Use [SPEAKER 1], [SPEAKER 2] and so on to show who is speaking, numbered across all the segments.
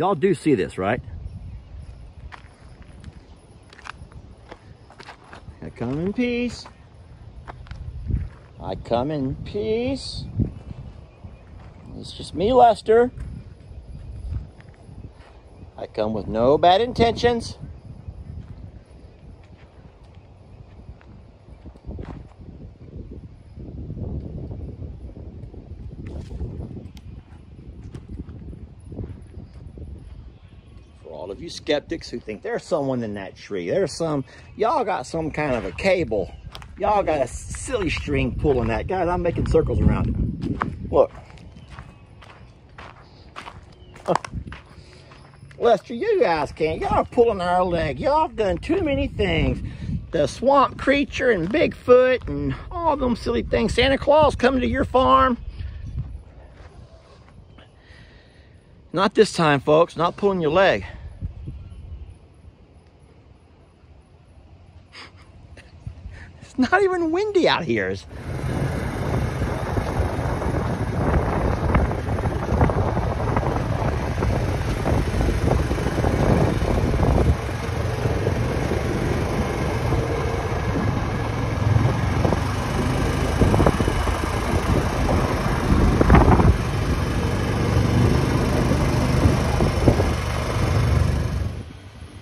[SPEAKER 1] Y'all do see this, right? I come in peace. I come in peace. It's just me, Lester. I come with no bad intentions. For all of you skeptics who think there's someone in that tree, there's some, y'all got some kind of a cable. Y'all got a silly string pulling that. Guys, I'm making circles around it. Look. Lester, you guys can't. Y'all are pulling our leg. Y'all have done too many things. The swamp creature and Bigfoot and all them silly things. Santa Claus coming to your farm. Not this time, folks. Not pulling your leg. Not even windy out here.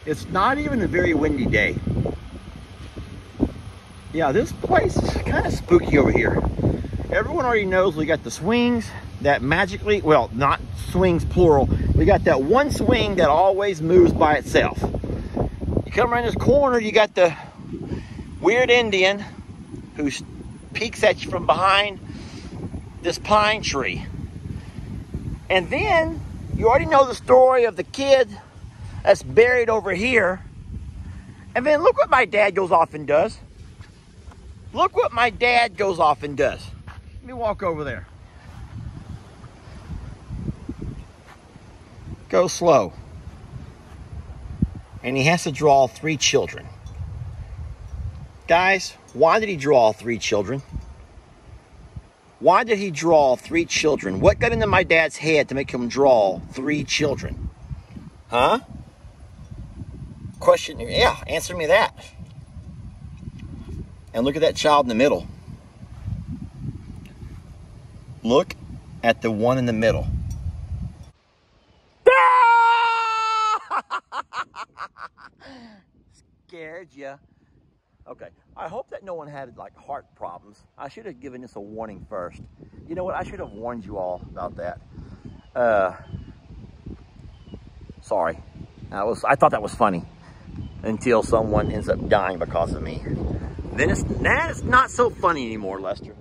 [SPEAKER 1] It's not even a very windy day. Yeah, this place is kind of spooky over here. Everyone already knows we got the swings that magically, well, not swings plural. We got that one swing that always moves by itself. You come around this corner, you got the weird Indian who peeks at you from behind this pine tree. And then you already know the story of the kid that's buried over here. And then look what my dad goes off and does. Look what my dad goes off and does. Let me walk over there. Go slow. And he has to draw three children. Guys, why did he draw three children? Why did he draw three children? What got into my dad's head to make him draw three children? Huh? Question, yeah, answer me that. And look at that child in the middle. Look at the one in the middle. Scared you. Okay, I hope that no one had like heart problems. I should have given this a warning first. You know what? I should have warned you all about that. Uh, sorry. I was I thought that was funny until someone ends up dying because of me. Then it's, that is not so funny anymore, Lester.